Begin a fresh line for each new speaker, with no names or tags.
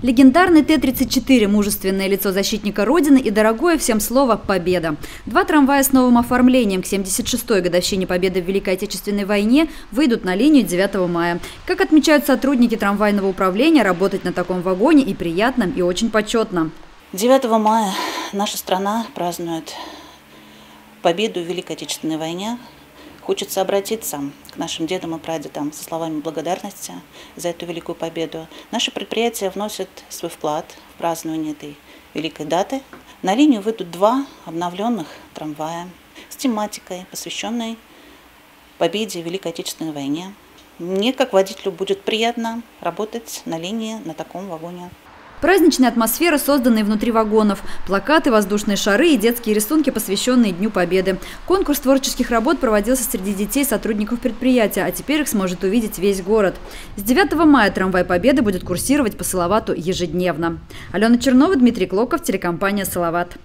Легендарный Т-34 – мужественное лицо защитника Родины и дорогое всем слово «Победа». Два трамвая с новым оформлением к 76-й годовщине Победы в Великой Отечественной войне выйдут на линию 9 мая. Как отмечают сотрудники трамвайного управления, работать на таком вагоне и приятно, и очень почетно.
9 мая наша страна празднует победу в Великой Отечественной войне. Хочется обратиться к нашим дедам и прадедам со словами благодарности за эту великую победу. Наше предприятие вносит свой вклад в празднование этой великой даты. На линию выйдут два обновленных трамвая с тематикой, посвященной победе в Великой Отечественной войне. Мне, как водителю, будет приятно работать на линии на таком вагоне.
Праздничная атмосфера, созданная внутри вагонов. Плакаты, воздушные шары и детские рисунки, посвященные Дню Победы. Конкурс творческих работ проводился среди детей сотрудников предприятия, а теперь их сможет увидеть весь город. С 9 мая трамвай Победы будет курсировать по Салавату ежедневно. Алена Чернова, Дмитрий Клоков, телекомпания «Салават».